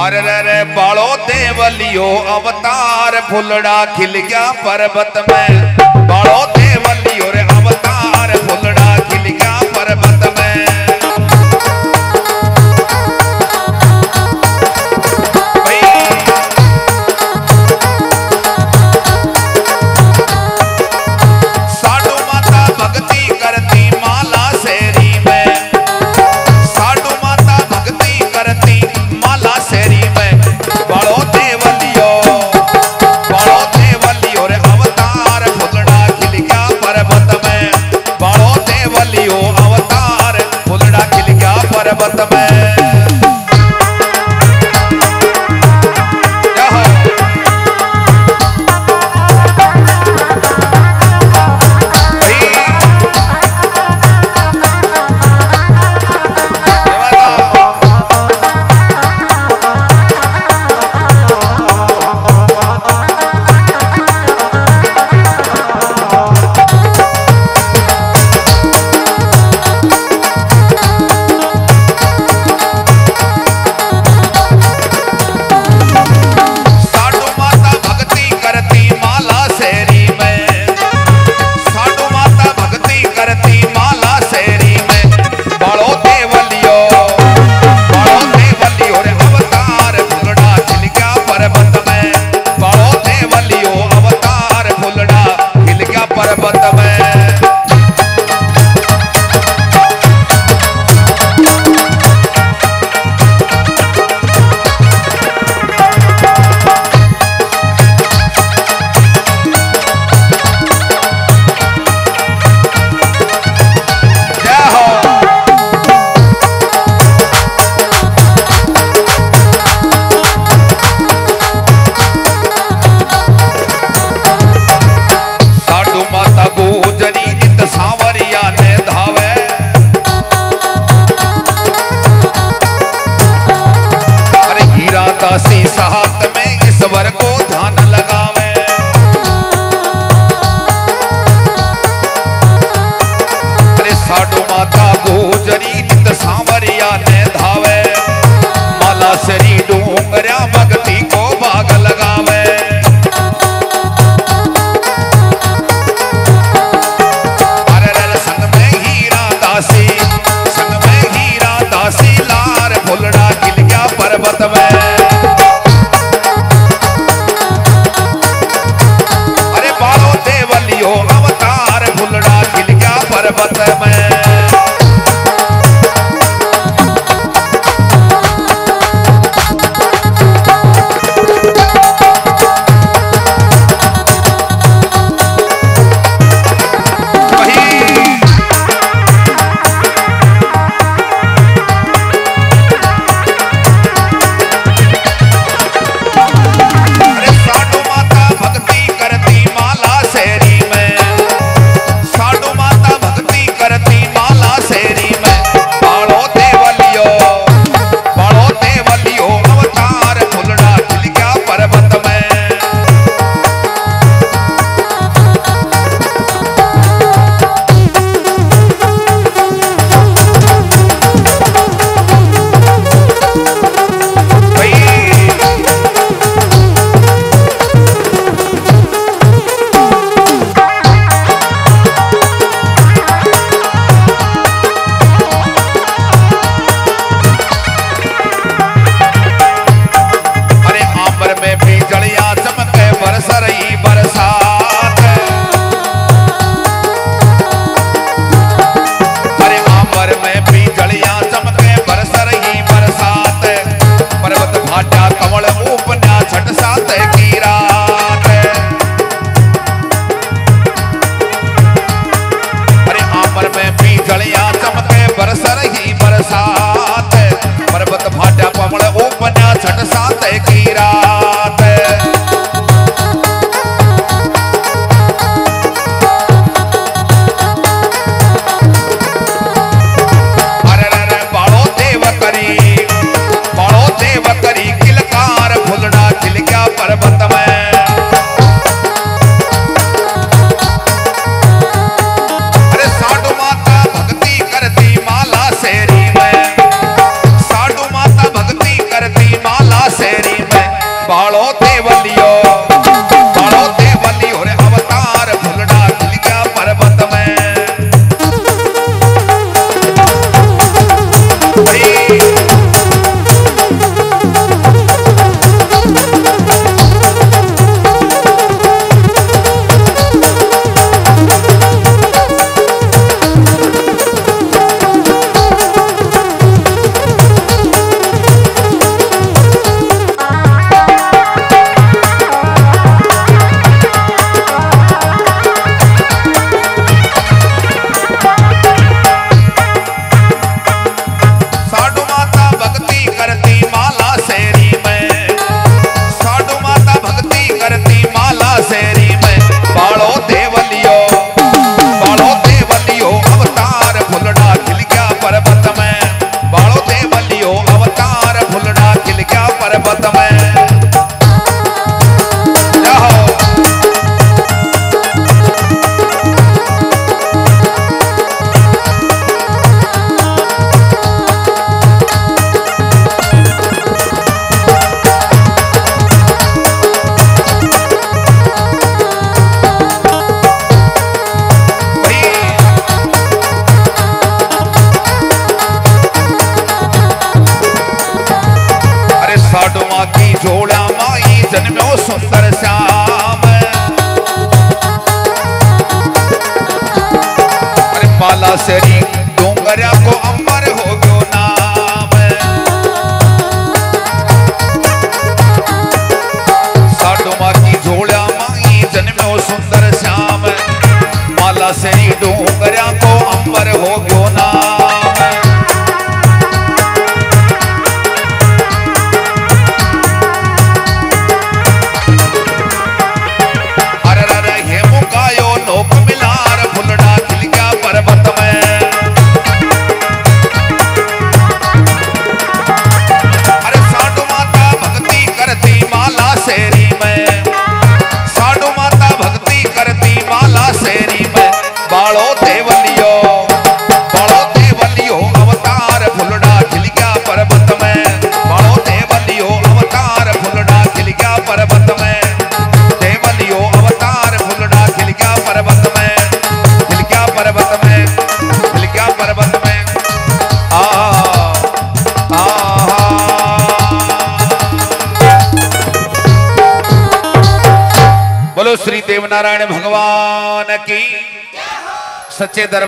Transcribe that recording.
अरे रे बालो देवलियो अवतार फुलड़ा खिल गया पर्वत में। बालो देव काशी साहब। अंबर हो गयो नाम। साडो माकी जोड़ा माई जन्मो सुंदर श्याम। माला से डूंगरिया को अंबर हो नारायण भगवान की। सच्चे दरबार